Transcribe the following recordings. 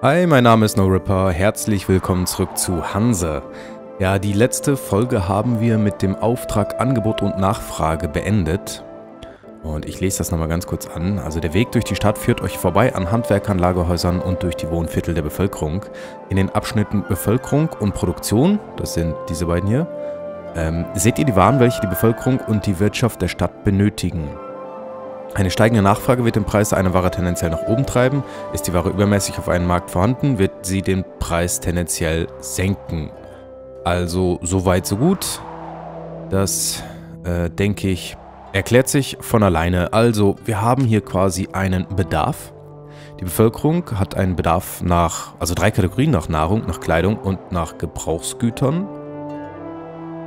Hi, mein Name ist NoRipper. Herzlich willkommen zurück zu Hanse. Ja, die letzte Folge haben wir mit dem Auftrag Angebot und Nachfrage beendet. Und ich lese das nochmal ganz kurz an. Also der Weg durch die Stadt führt euch vorbei an Handwerkern, Lagerhäusern und durch die Wohnviertel der Bevölkerung. In den Abschnitten Bevölkerung und Produktion, das sind diese beiden hier, ähm, seht ihr die Waren, welche die Bevölkerung und die Wirtschaft der Stadt benötigen. Eine steigende Nachfrage wird den Preis einer Ware tendenziell nach oben treiben. Ist die Ware übermäßig auf einem Markt vorhanden, wird sie den Preis tendenziell senken. Also so weit, so gut. Das, äh, denke ich, erklärt sich von alleine. Also wir haben hier quasi einen Bedarf. Die Bevölkerung hat einen Bedarf nach, also drei Kategorien, nach Nahrung, nach Kleidung und nach Gebrauchsgütern.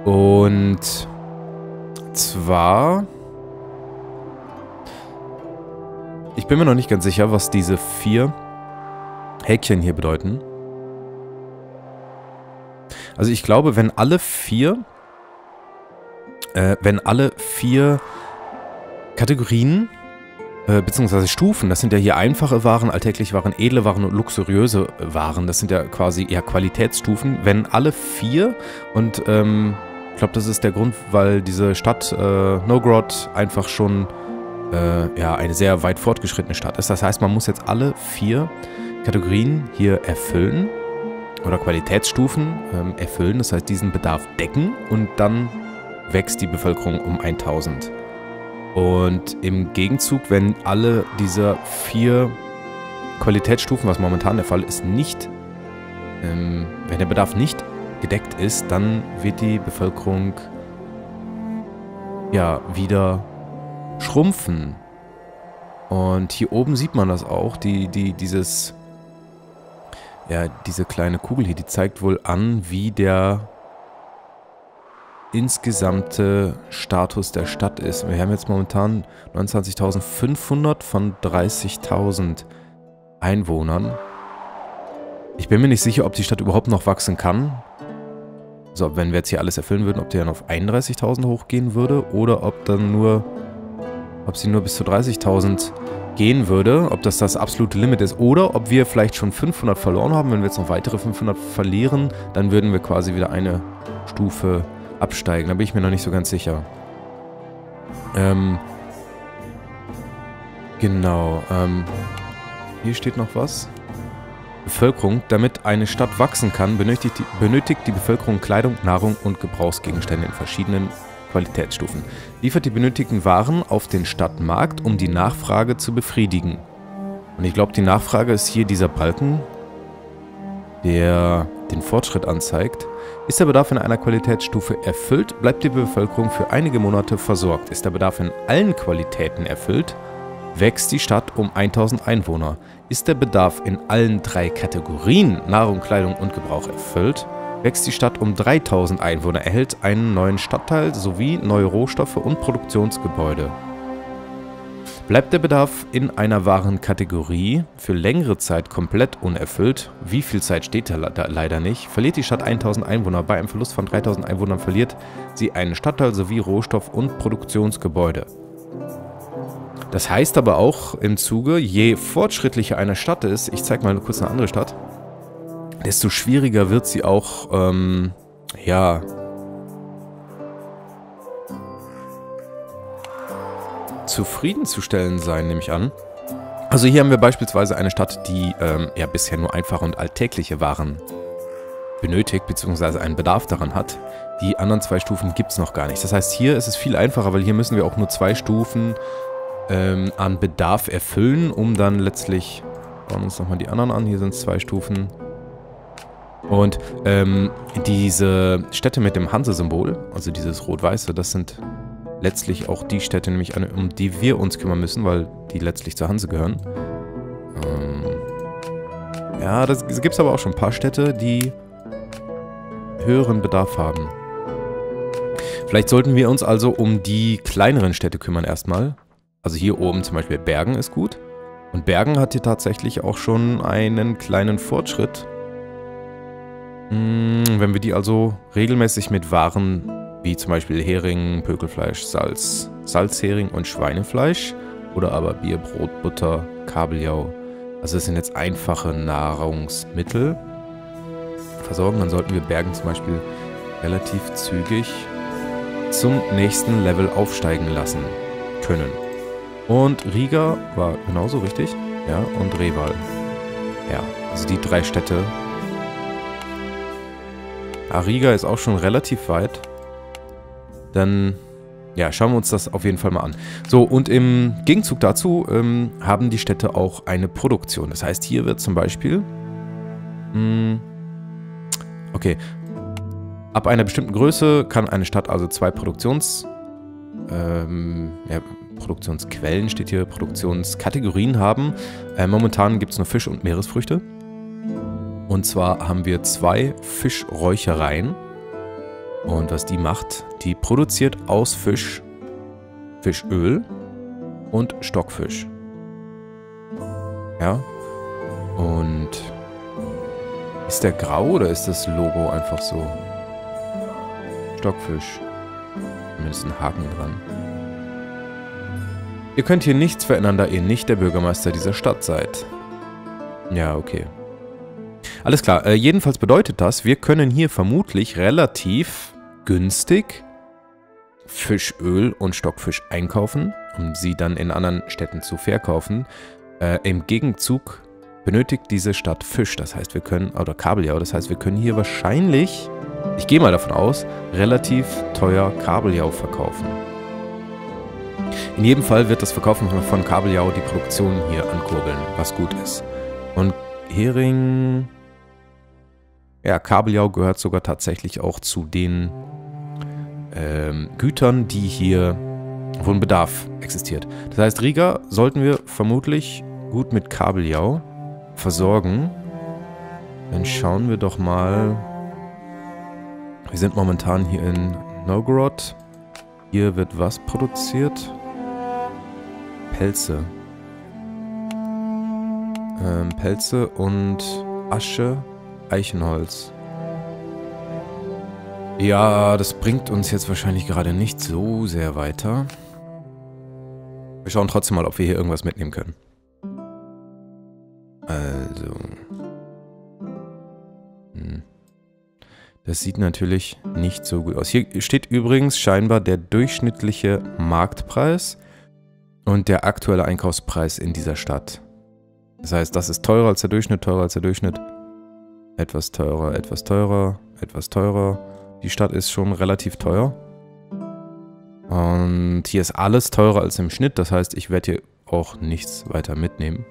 Und zwar Ich bin mir noch nicht ganz sicher, was diese vier Häkchen hier bedeuten. Also ich glaube, wenn alle vier, äh, wenn alle vier Kategorien, äh, beziehungsweise Stufen, das sind ja hier einfache Waren, alltägliche Waren, edle Waren und luxuriöse Waren, das sind ja quasi ja Qualitätsstufen, wenn alle vier und ähm, ich glaube, das ist der Grund, weil diese Stadt äh, Nogrod einfach schon äh, ja, eine sehr weit fortgeschrittene Stadt ist. Das heißt, man muss jetzt alle vier Kategorien hier erfüllen oder Qualitätsstufen ähm, erfüllen. Das heißt, diesen Bedarf decken und dann wächst die Bevölkerung um 1000. Und im Gegenzug, wenn alle dieser vier Qualitätsstufen, was momentan der Fall ist, nicht, ähm, wenn der Bedarf nicht gedeckt ist, dann wird die Bevölkerung ja wieder schrumpfen. Und hier oben sieht man das auch, die, die, dieses, ja, diese kleine Kugel hier, die zeigt wohl an, wie der insgesamte Status der Stadt ist. Wir haben jetzt momentan 29.500 von 30.000 Einwohnern. Ich bin mir nicht sicher, ob die Stadt überhaupt noch wachsen kann. So, wenn wir jetzt hier alles erfüllen würden, ob die dann auf 31.000 hochgehen würde oder ob dann nur ob sie nur bis zu 30.000 gehen würde, ob das das absolute Limit ist oder ob wir vielleicht schon 500 verloren haben. Wenn wir jetzt noch weitere 500 verlieren, dann würden wir quasi wieder eine Stufe absteigen. Da bin ich mir noch nicht so ganz sicher. Ähm, genau. Ähm, hier steht noch was. Bevölkerung. Damit eine Stadt wachsen kann, benötigt die, benötigt die Bevölkerung Kleidung, Nahrung und Gebrauchsgegenstände in verschiedenen Qualitätsstufen. Liefert die benötigten Waren auf den Stadtmarkt, um die Nachfrage zu befriedigen. Und ich glaube, die Nachfrage ist hier dieser Balken, der den Fortschritt anzeigt. Ist der Bedarf in einer Qualitätsstufe erfüllt, bleibt die Bevölkerung für einige Monate versorgt. Ist der Bedarf in allen Qualitäten erfüllt, wächst die Stadt um 1000 Einwohner. Ist der Bedarf in allen drei Kategorien Nahrung, Kleidung und Gebrauch erfüllt, wächst die Stadt um 3000 Einwohner, erhält einen neuen Stadtteil sowie neue Rohstoffe und Produktionsgebäude. Bleibt der Bedarf in einer Warenkategorie für längere Zeit komplett unerfüllt, wie viel Zeit steht da leider nicht, verliert die Stadt 1000 Einwohner. Bei einem Verlust von 3000 Einwohnern verliert sie einen Stadtteil sowie Rohstoff- und Produktionsgebäude. Das heißt aber auch im Zuge, je fortschrittlicher eine Stadt ist, ich zeige mal kurz eine andere Stadt, desto schwieriger wird sie auch, ähm, ja, zufriedenzustellen sein, nehme ich an. Also hier haben wir beispielsweise eine Stadt, die ähm, ja bisher nur einfache und alltägliche Waren benötigt, beziehungsweise einen Bedarf daran hat. Die anderen zwei Stufen gibt es noch gar nicht. Das heißt, hier ist es viel einfacher, weil hier müssen wir auch nur zwei Stufen ähm, an Bedarf erfüllen, um dann letztlich... Schauen wir uns nochmal die anderen an. Hier sind es zwei Stufen. Und ähm, diese Städte mit dem Hanse-Symbol, also dieses Rot-Weiße, das sind letztlich auch die Städte, nämlich eine, um die wir uns kümmern müssen, weil die letztlich zur Hanse gehören. Ähm, ja, das gibt es aber auch schon ein paar Städte, die höheren Bedarf haben. Vielleicht sollten wir uns also um die kleineren Städte kümmern erstmal. Also hier oben zum Beispiel Bergen ist gut. Und Bergen hat hier tatsächlich auch schon einen kleinen Fortschritt wenn wir die also regelmäßig mit Waren wie zum Beispiel Hering, Pökelfleisch, Salz, Salzhering und Schweinefleisch oder aber Bier, Brot, Butter, Kabeljau, Also es sind jetzt einfache Nahrungsmittel. Versorgen, dann sollten wir Bergen zum Beispiel relativ zügig zum nächsten Level aufsteigen lassen können. Und Riga war genauso richtig. Ja, und Reval. Ja, also die drei Städte. Ja, Riga ist auch schon relativ weit. Dann, ja, schauen wir uns das auf jeden Fall mal an. So, und im Gegenzug dazu ähm, haben die Städte auch eine Produktion. Das heißt, hier wird zum Beispiel... Mh, hm, okay, Ab einer bestimmten Größe kann eine Stadt also zwei Produktions, ähm, ja, Produktionsquellen, steht hier, Produktionskategorien haben. Äh, momentan gibt es nur Fisch und Meeresfrüchte. Und zwar haben wir zwei Fischräuchereien. Und was die macht, die produziert aus Fisch Fischöl und Stockfisch. Ja. Und ist der grau oder ist das Logo einfach so? Stockfisch. Zumindest ein Haken dran. Ihr könnt hier nichts verändern, da ihr nicht der Bürgermeister dieser Stadt seid. Ja, okay. Alles klar. Äh, jedenfalls bedeutet das, wir können hier vermutlich relativ günstig Fischöl und Stockfisch einkaufen, um sie dann in anderen Städten zu verkaufen. Äh, Im Gegenzug benötigt diese Stadt Fisch, das heißt wir können, oder Kabeljau, das heißt wir können hier wahrscheinlich ich gehe mal davon aus, relativ teuer Kabeljau verkaufen. In jedem Fall wird das Verkaufen von Kabeljau die Produktion hier ankurbeln, was gut ist. Und Hering... Ja, Kabeljau gehört sogar tatsächlich auch zu den ähm, Gütern, die hier, wo ein Bedarf existiert. Das heißt, Riga sollten wir vermutlich gut mit Kabeljau versorgen. Dann schauen wir doch mal, wir sind momentan hier in Novgorod. Hier wird was produziert? Pelze. Ähm, Pelze und Asche, Eichenholz. Ja, das bringt uns jetzt wahrscheinlich gerade nicht so sehr weiter. Wir schauen trotzdem mal, ob wir hier irgendwas mitnehmen können. Also... Das sieht natürlich nicht so gut aus. Hier steht übrigens scheinbar der durchschnittliche Marktpreis und der aktuelle Einkaufspreis in dieser Stadt. Das heißt, das ist teurer als der Durchschnitt, teurer als der Durchschnitt. Etwas teurer, etwas teurer, etwas teurer. Die Stadt ist schon relativ teuer. Und hier ist alles teurer als im Schnitt. Das heißt, ich werde hier auch nichts weiter mitnehmen.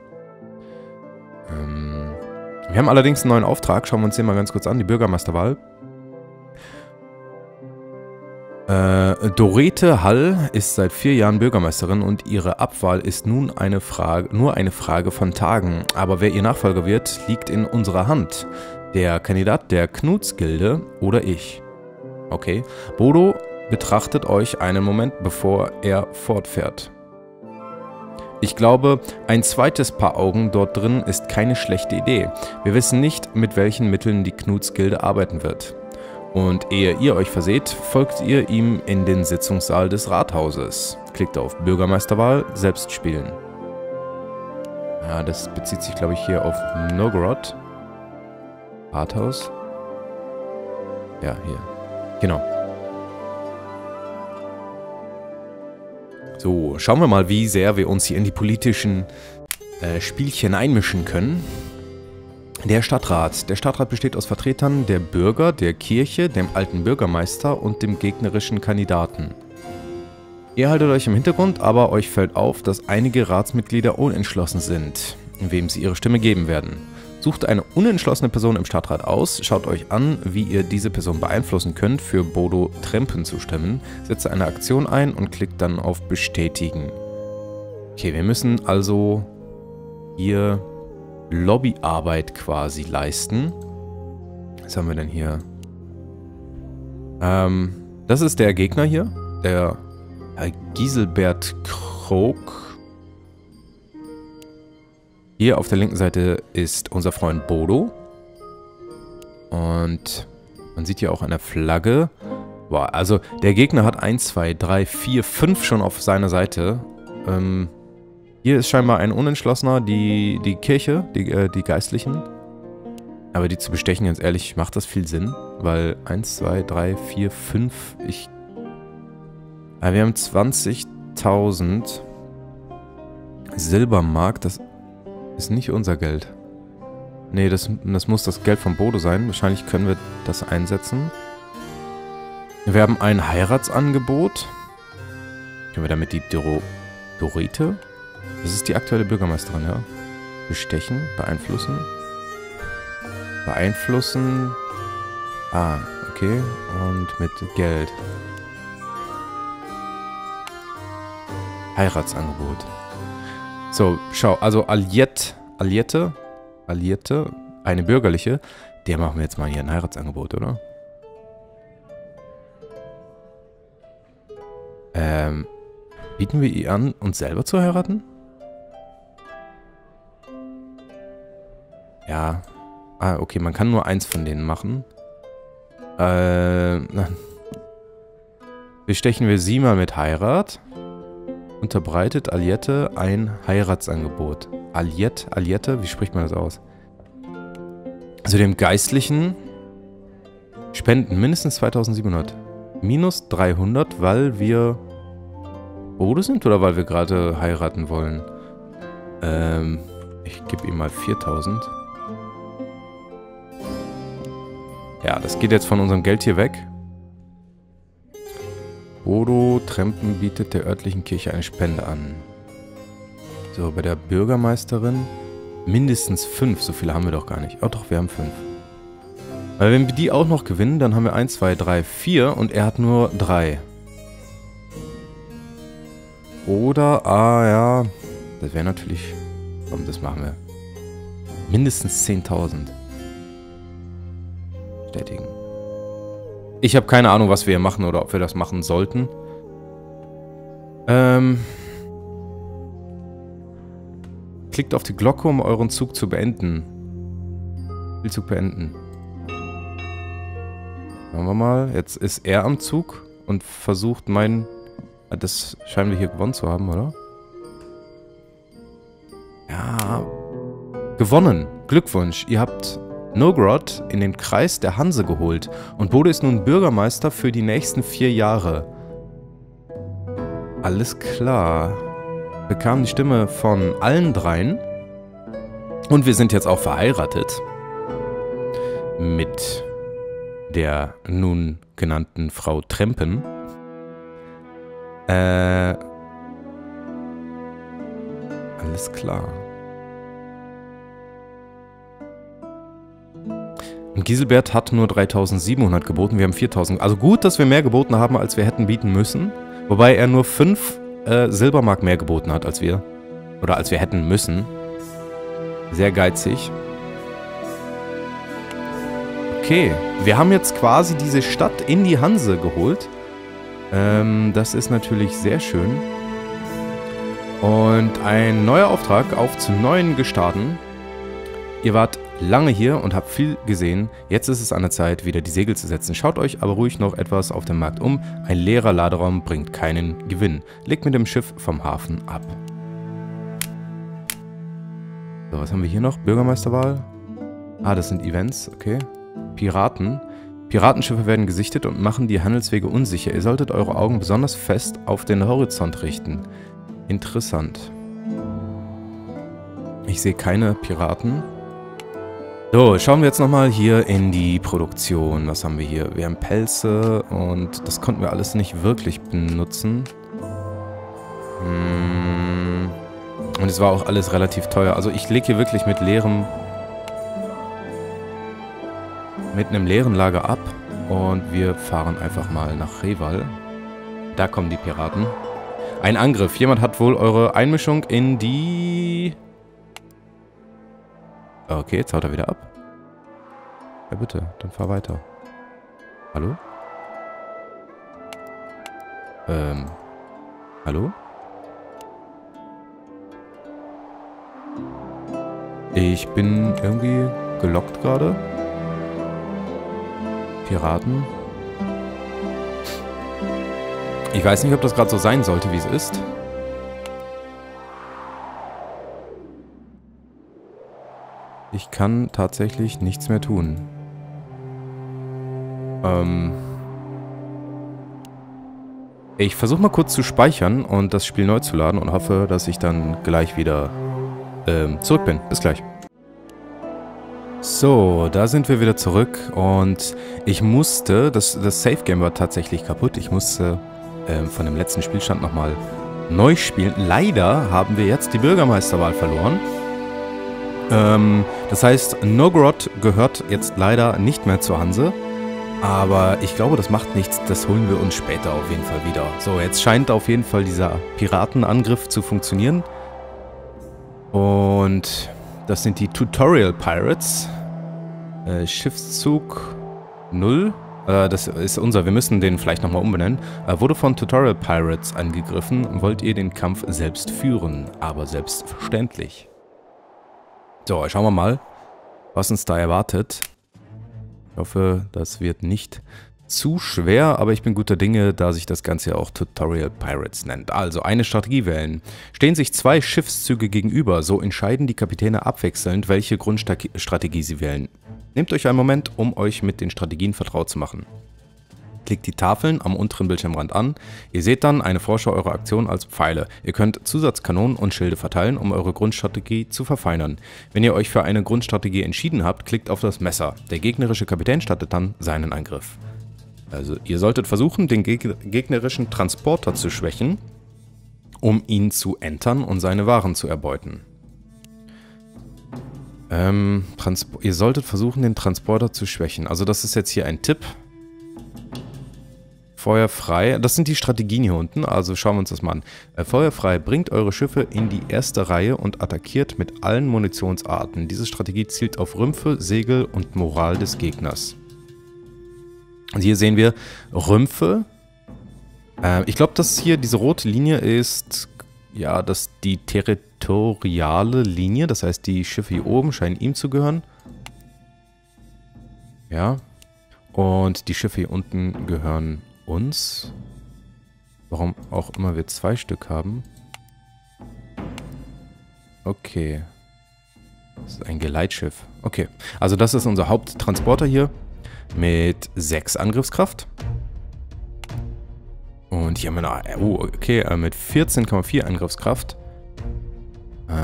Ähm, wir haben allerdings einen neuen Auftrag. Schauen wir uns den mal ganz kurz an. Die Bürgermeisterwahl. Äh, Dorete Hall ist seit vier Jahren Bürgermeisterin und ihre Abwahl ist nun eine Frage, nur eine Frage von Tagen. Aber wer ihr Nachfolger wird, liegt in unserer Hand. Der Kandidat der Knutsgilde oder ich. Okay. Bodo betrachtet euch einen Moment, bevor er fortfährt. Ich glaube, ein zweites Paar Augen dort drin ist keine schlechte Idee. Wir wissen nicht, mit welchen Mitteln die Knutsgilde arbeiten wird. Und ehe ihr euch verseht, folgt ihr ihm in den Sitzungssaal des Rathauses. Klickt auf Bürgermeisterwahl, selbst spielen. Ja, das bezieht sich, glaube ich, hier auf Novgorod. Rathaus. Ja, hier. Genau. So, schauen wir mal, wie sehr wir uns hier in die politischen äh, Spielchen einmischen können. Der Stadtrat. Der Stadtrat besteht aus Vertretern der Bürger, der Kirche, dem alten Bürgermeister und dem gegnerischen Kandidaten. Ihr haltet euch im Hintergrund, aber euch fällt auf, dass einige Ratsmitglieder unentschlossen sind, wem sie ihre Stimme geben werden. Sucht eine unentschlossene Person im Stadtrat aus, schaut euch an, wie ihr diese Person beeinflussen könnt, für Bodo Trempen zu stimmen, setzt eine Aktion ein und klickt dann auf Bestätigen. Okay, wir müssen also hier Lobbyarbeit quasi leisten. Was haben wir denn hier? Ähm, das ist der Gegner hier, der Herr Giselbert Krog. Hier auf der linken Seite ist unser Freund Bodo. Und man sieht hier auch eine Flagge. Boah, also der Gegner hat 1, 2, 3, 4, 5 schon auf seiner Seite. Ähm, Hier ist scheinbar ein Unentschlossener, die, die Kirche, die, äh, die Geistlichen. Aber die zu bestechen, ganz ehrlich, macht das viel Sinn? Weil 1, 2, 3, 4, 5, ich... Ja, wir haben 20.000 Silbermark, das ist nicht unser Geld. Nee, das, das muss das Geld von Bodo sein. Wahrscheinlich können wir das einsetzen. Wir haben ein Heiratsangebot. Können wir damit die Doro Dorete? Das ist die aktuelle Bürgermeisterin, ja. Bestechen, beeinflussen. Beeinflussen. Ah, okay. Und mit Geld. Heiratsangebot. So, schau, also Aliette, Aliette, Allierte, eine bürgerliche, der machen wir jetzt mal hier ein Heiratsangebot, oder? Ähm, bieten wir ihr an, uns selber zu heiraten? Ja. Ah, okay, man kann nur eins von denen machen. Äh, bestechen wir sie mal mit Heirat. Unterbreitet Aliette ein Heiratsangebot. Aliette, Aliette, wie spricht man das aus? Also dem Geistlichen spenden mindestens 2700. Minus 300, weil wir Bode sind oder weil wir gerade heiraten wollen? Ähm, ich gebe ihm mal 4000. Ja, das geht jetzt von unserem Geld hier weg. Bodo Trempen bietet der örtlichen Kirche eine Spende an. So, bei der Bürgermeisterin mindestens fünf. So viele haben wir doch gar nicht. Oh doch, wir haben fünf. Weil wenn wir die auch noch gewinnen, dann haben wir 1, 2, 3, 4 und er hat nur 3. Oder, ah ja, das wäre natürlich, komm, das machen wir. Mindestens 10.000. Bestätigen. Ich habe keine Ahnung, was wir hier machen oder ob wir das machen sollten. Ähm, Klickt auf die Glocke, um euren Zug zu beenden. Spielzug beenden. Schauen wir mal. Jetzt ist er am Zug und versucht mein... Ah, das scheinen wir hier gewonnen zu haben, oder? Ja. Gewonnen. Glückwunsch. Ihr habt Nogrod in den Kreis der Hanse geholt. Und Bode ist nun Bürgermeister für die nächsten vier Jahre. Alles klar bekamen die Stimme von allen dreien. Und wir sind jetzt auch verheiratet mit der nun genannten Frau Trempen. Äh, alles klar. Giselbert hat nur 3700 geboten, wir haben 4000. Also gut, dass wir mehr geboten haben, als wir hätten bieten müssen. Wobei er nur 5 äh, Silbermark mehr geboten hat als wir. Oder als wir hätten müssen. Sehr geizig. Okay, wir haben jetzt quasi diese Stadt in die Hanse geholt. Ähm, das ist natürlich sehr schön. Und ein neuer Auftrag auf zu neuen Gestaden. Ihr wart lange hier und habt viel gesehen. Jetzt ist es an der Zeit, wieder die Segel zu setzen. Schaut euch aber ruhig noch etwas auf dem Markt um. Ein leerer Laderaum bringt keinen Gewinn. Legt mit dem Schiff vom Hafen ab. So, was haben wir hier noch? Bürgermeisterwahl. Ah, das sind Events, okay. Piraten. Piratenschiffe werden gesichtet und machen die Handelswege unsicher. Ihr solltet eure Augen besonders fest auf den Horizont richten. Interessant. Ich sehe keine Piraten. So, schauen wir jetzt nochmal hier in die Produktion. Was haben wir hier? Wir haben Pelze und das konnten wir alles nicht wirklich benutzen. Hm. Und es war auch alles relativ teuer. Also ich lege hier wirklich mit leerem... mit einem leeren Lager ab und wir fahren einfach mal nach Reval. Da kommen die Piraten. Ein Angriff. Jemand hat wohl eure Einmischung in die... Okay, jetzt haut er wieder ab. Ja, bitte, dann fahr weiter. Hallo? Ähm. Hallo? Ich bin irgendwie gelockt gerade. Piraten. Ich weiß nicht, ob das gerade so sein sollte, wie es ist. Ich kann tatsächlich nichts mehr tun. Ähm... Ich versuche mal kurz zu speichern und das Spiel neu zu laden und hoffe, dass ich dann gleich wieder ähm, zurück bin. Bis gleich. So, da sind wir wieder zurück und ich musste, das, das Safe Game war tatsächlich kaputt, ich musste ähm, von dem letzten Spielstand nochmal neu spielen. Leider haben wir jetzt die Bürgermeisterwahl verloren. Ähm, das heißt, Nogrod gehört jetzt leider nicht mehr zu Hanse. Aber ich glaube, das macht nichts. Das holen wir uns später auf jeden Fall wieder. So, jetzt scheint auf jeden Fall dieser Piratenangriff zu funktionieren. Und das sind die Tutorial Pirates. Äh, Schiffszug 0. Äh, das ist unser. Wir müssen den vielleicht nochmal umbenennen. Äh, wurde von Tutorial Pirates angegriffen. Wollt ihr den Kampf selbst führen? Aber selbstverständlich. So, schauen wir mal, was uns da erwartet. Ich hoffe, das wird nicht zu schwer, aber ich bin guter Dinge, da sich das Ganze auch Tutorial Pirates nennt. Also eine Strategie wählen. Stehen sich zwei Schiffszüge gegenüber, so entscheiden die Kapitäne abwechselnd, welche Grundstrategie sie wählen. Nehmt euch einen Moment, um euch mit den Strategien vertraut zu machen. Klickt die Tafeln am unteren Bildschirmrand an. Ihr seht dann eine Vorschau eurer Aktion als Pfeile. Ihr könnt Zusatzkanonen und Schilde verteilen, um eure Grundstrategie zu verfeinern. Wenn ihr euch für eine Grundstrategie entschieden habt, klickt auf das Messer. Der gegnerische Kapitän startet dann seinen Angriff. Also ihr solltet versuchen, den gegnerischen Transporter zu schwächen, um ihn zu entern und seine Waren zu erbeuten. Ähm, ihr solltet versuchen, den Transporter zu schwächen. Also das ist jetzt hier ein Tipp. Feuer frei. Das sind die Strategien hier unten, also schauen wir uns das mal an. Äh, Feuer frei bringt eure Schiffe in die erste Reihe und attackiert mit allen Munitionsarten. Diese Strategie zielt auf Rümpfe, Segel und Moral des Gegners. Und hier sehen wir Rümpfe. Äh, ich glaube, dass hier diese rote Linie ist, ja, dass die territoriale Linie, das heißt, die Schiffe hier oben scheinen ihm zu gehören. Ja. Und die Schiffe hier unten gehören uns. Warum auch immer wir zwei Stück haben. Okay. Das ist ein Geleitschiff. Okay. Also das ist unser Haupttransporter hier. Mit 6 Angriffskraft. Und hier haben wir noch... Oh, okay. Äh, mit 14,4 Angriffskraft.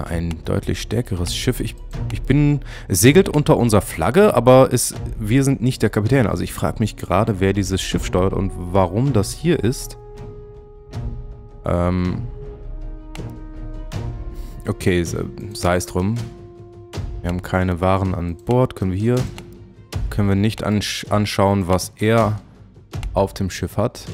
Ein deutlich stärkeres Schiff. Ich, ich bin... Es segelt unter unserer Flagge, aber es, wir sind nicht der Kapitän. Also ich frage mich gerade, wer dieses Schiff steuert und warum das hier ist. Ähm... Okay, sei es drum. Wir haben keine Waren an Bord. Können wir hier... Können wir nicht ansch anschauen, was er auf dem Schiff hat.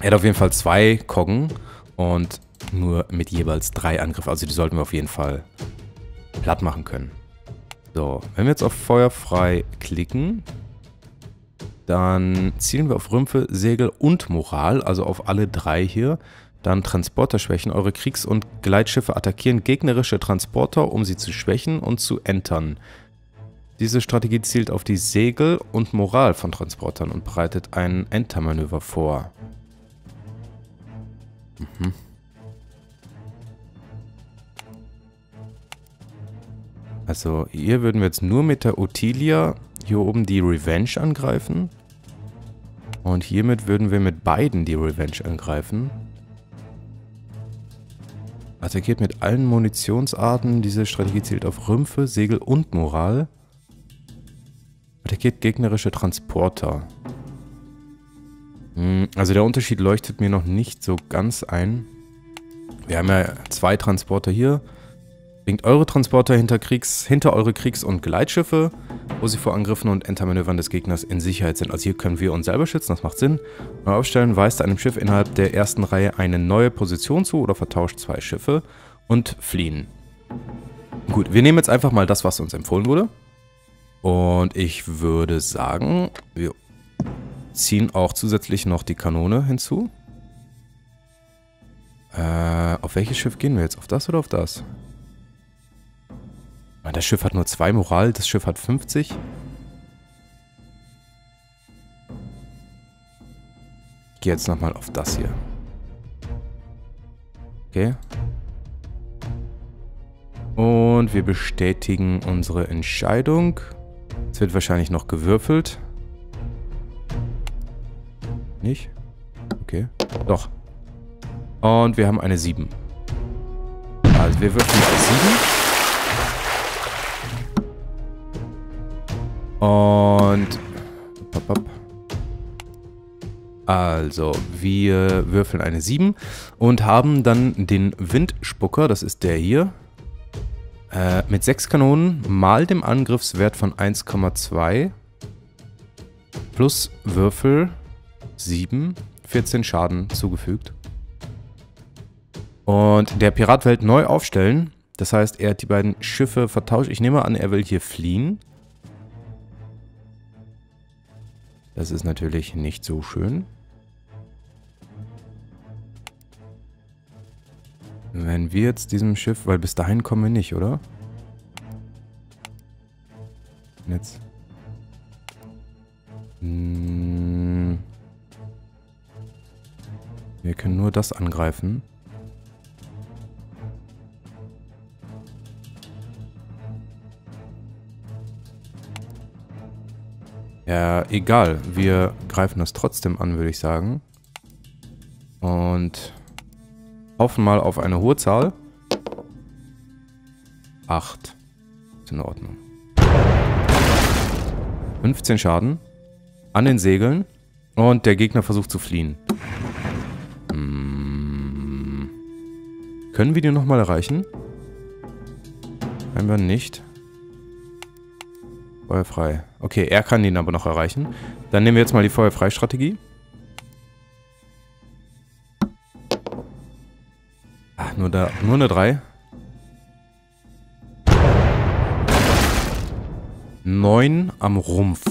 Er hat auf jeden Fall zwei Koggen und nur mit jeweils drei Angriffen. Also die sollten wir auf jeden Fall platt machen können. So, wenn wir jetzt auf Feuer frei klicken, dann zielen wir auf Rümpfe, Segel und Moral, also auf alle drei hier. Dann Transporter schwächen. Eure Kriegs- und Gleitschiffe attackieren gegnerische Transporter, um sie zu schwächen und zu entern. Diese Strategie zielt auf die Segel und Moral von Transportern und bereitet ein Entermanöver vor. Mhm. Also hier würden wir jetzt nur mit der Ottilia hier oben die Revenge angreifen. Und hiermit würden wir mit beiden die Revenge angreifen. Attackiert mit allen Munitionsarten. Diese Strategie zielt auf Rümpfe, Segel und Moral. Attackiert gegnerische Transporter. Hm, also der Unterschied leuchtet mir noch nicht so ganz ein. Wir haben ja zwei Transporter hier. Bringt eure Transporter hinter, Kriegs-, hinter eure Kriegs- und Geleitschiffe, wo sie vor Angriffen und Entermanövern des Gegners in Sicherheit sind. Also hier können wir uns selber schützen, das macht Sinn. Neu aufstellen, weist einem Schiff innerhalb der ersten Reihe eine neue Position zu oder vertauscht zwei Schiffe und fliehen. Gut, wir nehmen jetzt einfach mal das, was uns empfohlen wurde. Und ich würde sagen, wir ziehen auch zusätzlich noch die Kanone hinzu. Äh, auf welches Schiff gehen wir jetzt? Auf das oder auf das? Das Schiff hat nur zwei Moral, das Schiff hat 50. Ich gehe jetzt nochmal auf das hier. Okay. Und wir bestätigen unsere Entscheidung. Es wird wahrscheinlich noch gewürfelt. Nicht? Okay. Doch. Und wir haben eine 7. Also wir würfeln mal 7. Und... Also, wir würfeln eine 7 und haben dann den Windspucker, das ist der hier, äh, mit 6 Kanonen mal dem Angriffswert von 1,2 plus Würfel 7, 14 Schaden zugefügt. Und der Pirat will neu aufstellen. Das heißt, er hat die beiden Schiffe vertauscht. Ich nehme an, er will hier fliehen. Das ist natürlich nicht so schön. Wenn wir jetzt diesem Schiff, weil bis dahin kommen wir nicht, oder? Jetzt. Hm. Wir können nur das angreifen. Ja, egal. Wir greifen das trotzdem an, würde ich sagen. Und hoffen mal auf eine hohe Zahl. 8. Ist in Ordnung. 15 Schaden. An den Segeln. Und der Gegner versucht zu fliehen. Hm. Können wir die nochmal erreichen? Scheinbar nicht. Feuerfrei. Okay, er kann ihn aber noch erreichen. Dann nehmen wir jetzt mal die Feuerfrei-Strategie. Ach, nur da, nur eine 3. 9 am Rumpf.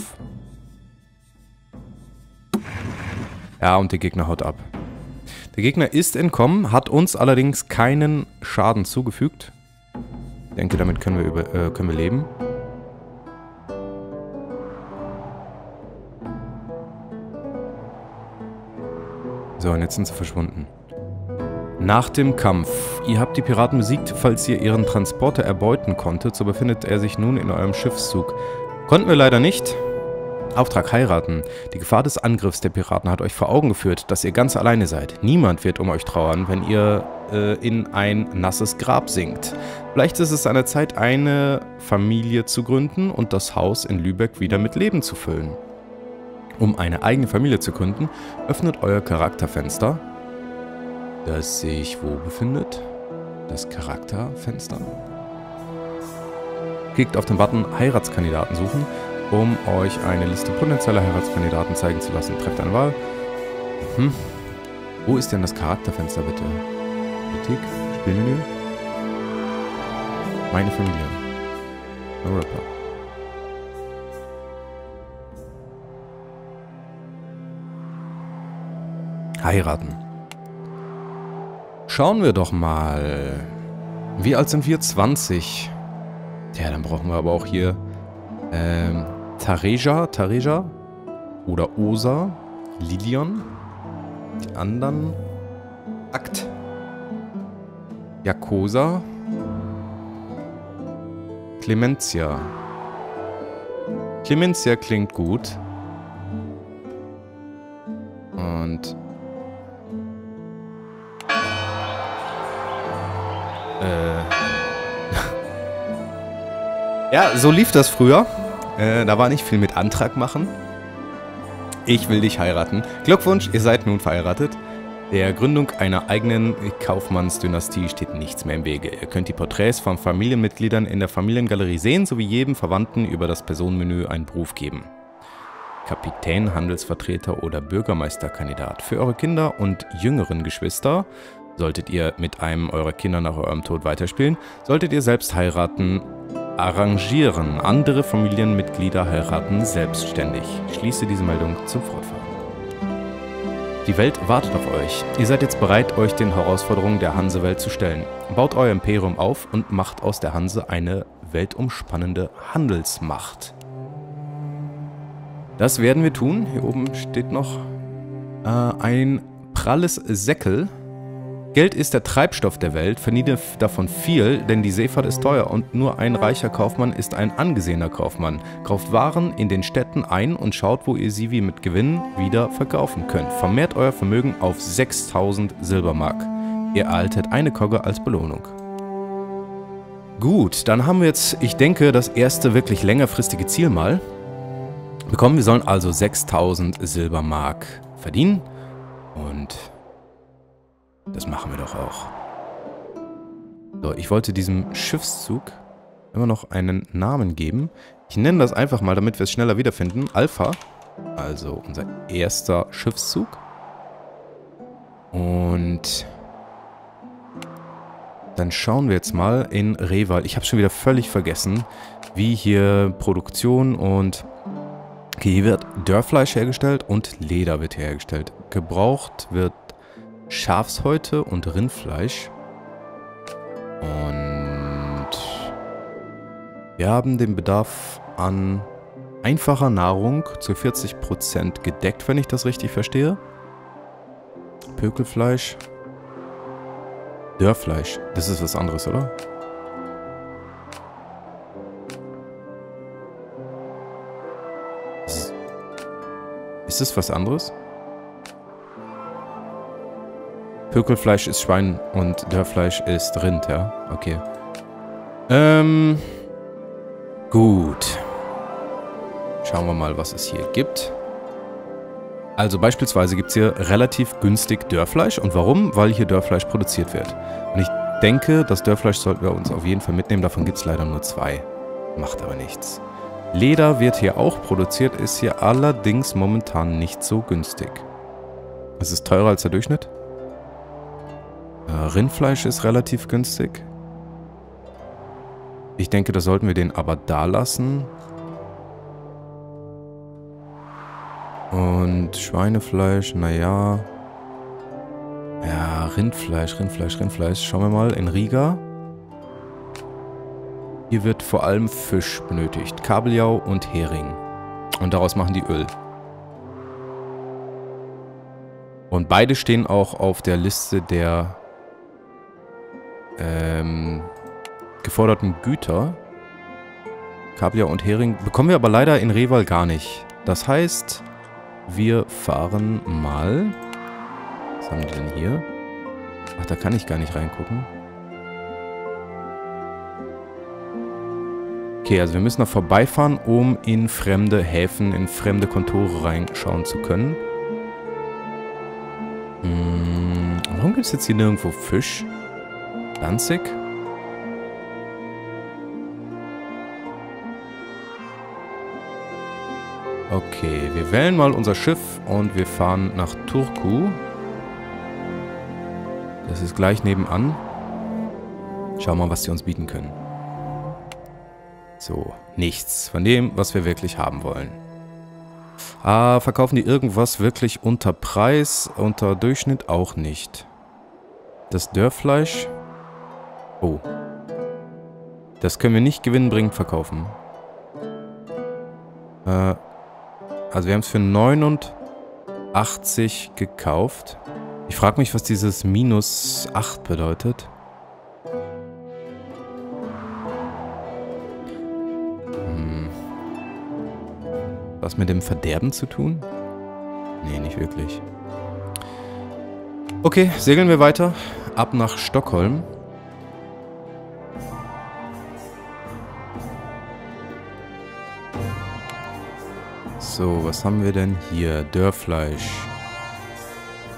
Ja, und der Gegner haut ab. Der Gegner ist entkommen, hat uns allerdings keinen Schaden zugefügt. Ich denke, damit können wir, über, äh, können wir leben. So, und jetzt sind sie verschwunden. Nach dem Kampf. Ihr habt die Piraten besiegt, falls ihr ihren Transporter erbeuten konntet, so befindet er sich nun in eurem Schiffszug. Konnten wir leider nicht. Auftrag heiraten. Die Gefahr des Angriffs der Piraten hat euch vor Augen geführt, dass ihr ganz alleine seid. Niemand wird um euch trauern, wenn ihr äh, in ein nasses Grab sinkt. Vielleicht ist es an der Zeit, eine Familie zu gründen und das Haus in Lübeck wieder mit Leben zu füllen. Um eine eigene Familie zu gründen, öffnet euer Charakterfenster, das sich wo befindet? Das Charakterfenster. Klickt auf den Button Heiratskandidaten suchen, um euch eine Liste potenzieller Heiratskandidaten zeigen zu lassen. Trefft eine Wahl. Hm. Wo ist denn das Charakterfenster bitte? Politik, Spielmenü. Meine Familie. No Rapper. Heiraten. Schauen wir doch mal. Wie alt sind wir? 20. Ja, dann brauchen wir aber auch hier ähm, Tareja, Tareja oder Osa, Lilion. Die anderen Akt. Jakosa. Clementia. Clementia klingt gut. Äh. ja, so lief das früher. Äh, da war nicht viel mit Antrag machen. Ich will dich heiraten. Glückwunsch, ihr seid nun verheiratet. Der Gründung einer eigenen Kaufmannsdynastie steht nichts mehr im Wege. Ihr könnt die Porträts von Familienmitgliedern in der Familiengalerie sehen, sowie jedem Verwandten über das Personenmenü einen Beruf geben. Kapitän, Handelsvertreter oder Bürgermeisterkandidat. Für eure Kinder und jüngeren Geschwister Solltet ihr mit einem eurer Kinder nach eurem Tod weiterspielen, solltet ihr selbst heiraten, arrangieren. Andere Familienmitglieder heiraten selbstständig. Schließe diese Meldung zum Fortfahren. Die Welt wartet auf euch. Ihr seid jetzt bereit, euch den Herausforderungen der Hansewelt zu stellen. Baut euer Imperium auf und macht aus der Hanse eine weltumspannende Handelsmacht. Das werden wir tun. Hier oben steht noch äh, ein pralles Säckel Geld ist der Treibstoff der Welt, verdiene davon viel, denn die Seefahrt ist teuer und nur ein reicher Kaufmann ist ein angesehener Kaufmann. Kauft Waren in den Städten ein und schaut, wo ihr sie wie mit Gewinn wieder verkaufen könnt. Vermehrt euer Vermögen auf 6000 Silbermark. Ihr erhaltet eine Kogge als Belohnung. Gut, dann haben wir jetzt, ich denke, das erste wirklich längerfristige Ziel mal bekommen. Wir sollen also 6000 Silbermark verdienen und das machen wir doch auch. So, ich wollte diesem Schiffszug immer noch einen Namen geben. Ich nenne das einfach mal, damit wir es schneller wiederfinden. Alpha, also unser erster Schiffszug. Und dann schauen wir jetzt mal in Reval. Ich habe schon wieder völlig vergessen, wie hier Produktion und... Okay, hier wird Dörrfleisch hergestellt und Leder wird hergestellt. Gebraucht wird Schafshäute und Rindfleisch. Und wir haben den Bedarf an einfacher Nahrung zu 40% gedeckt, wenn ich das richtig verstehe. Pökelfleisch. Dörrfleisch. Das ist was anderes, oder? Ist das was anderes? Pökelfleisch ist Schwein und Dörrfleisch ist Rind, ja? Okay. Ähm. Gut. Schauen wir mal, was es hier gibt. Also beispielsweise gibt es hier relativ günstig Dörrfleisch. Und warum? Weil hier Dörrfleisch produziert wird. Und ich denke, das Dörrfleisch sollten wir uns auf jeden Fall mitnehmen. Davon gibt es leider nur zwei. Macht aber nichts. Leder wird hier auch produziert, ist hier allerdings momentan nicht so günstig. Es ist teurer als der Durchschnitt. Äh, Rindfleisch ist relativ günstig. Ich denke, da sollten wir den aber da lassen. Und Schweinefleisch, naja. Ja, Rindfleisch, Rindfleisch, Rindfleisch. Schauen wir mal in Riga. Hier wird vor allem Fisch benötigt. Kabeljau und Hering. Und daraus machen die Öl. Und beide stehen auch auf der Liste der ähm, geforderten Güter. Kabeljau und Hering bekommen wir aber leider in Reval gar nicht. Das heißt, wir fahren mal... Was haben die denn hier? Ach, da kann ich gar nicht reingucken. Okay, also wir müssen noch vorbeifahren, um in fremde Häfen, in fremde Kontore reinschauen zu können. Hm, warum gibt es jetzt hier nirgendwo Fisch? Danzig? Okay, wir wählen mal unser Schiff und wir fahren nach Turku. Das ist gleich nebenan. Schauen wir mal, was sie uns bieten können. So, nichts von dem, was wir wirklich haben wollen. Ah, verkaufen die irgendwas wirklich unter Preis, unter Durchschnitt auch nicht. Das Dörrfleisch Oh. Das können wir nicht gewinnbringend verkaufen. Äh, also wir haben es für 89 gekauft. Ich frage mich, was dieses minus 8 bedeutet. Hm. Was mit dem Verderben zu tun? Nee, nicht wirklich. Okay, segeln wir weiter. Ab nach Stockholm. So, was haben wir denn hier? Dörrfleisch.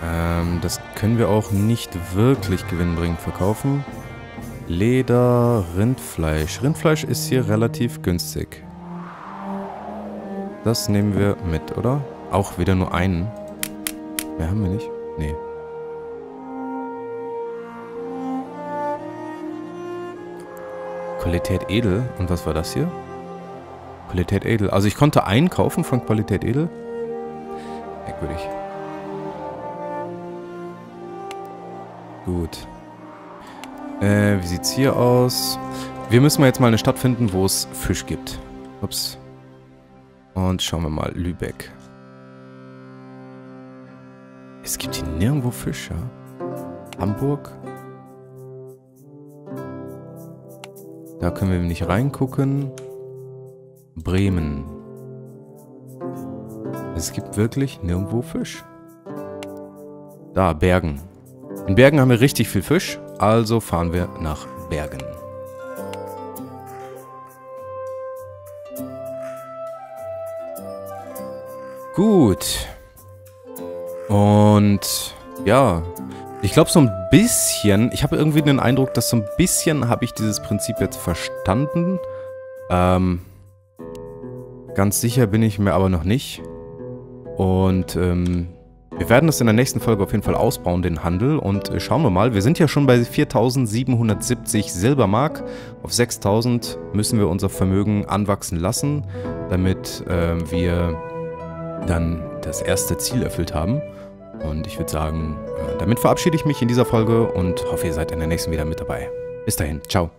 Ähm, das können wir auch nicht wirklich gewinnbringend verkaufen. Leder, Rindfleisch. Rindfleisch ist hier relativ günstig. Das nehmen wir mit, oder? Auch wieder nur einen. Mehr haben wir nicht? Nee. Qualität edel. Und was war das hier? Qualität edel. Also ich konnte einen kaufen von Qualität edel. Merkwürdig. Gut. Äh, wie sieht's hier aus? Wir müssen mal jetzt mal eine Stadt finden, wo es Fisch gibt. Ups. Und schauen wir mal. Lübeck. Es gibt hier nirgendwo Fisch, ja? Hamburg. Da können wir nicht reingucken. Bremen. Es gibt wirklich nirgendwo Fisch. Da, Bergen. In Bergen haben wir richtig viel Fisch, also fahren wir nach Bergen. Gut. Und ja, ich glaube so ein bisschen, ich habe irgendwie den Eindruck, dass so ein bisschen habe ich dieses Prinzip jetzt verstanden. Ähm, ganz sicher bin ich mir aber noch nicht. Und ähm, wir werden das in der nächsten Folge auf jeden Fall ausbauen, den Handel. Und äh, schauen wir mal, wir sind ja schon bei 4770 Silbermark. Auf 6000 müssen wir unser Vermögen anwachsen lassen, damit äh, wir dann das erste Ziel erfüllt haben. Und ich würde sagen, äh, damit verabschiede ich mich in dieser Folge und hoffe, ihr seid in der nächsten wieder mit dabei. Bis dahin, ciao.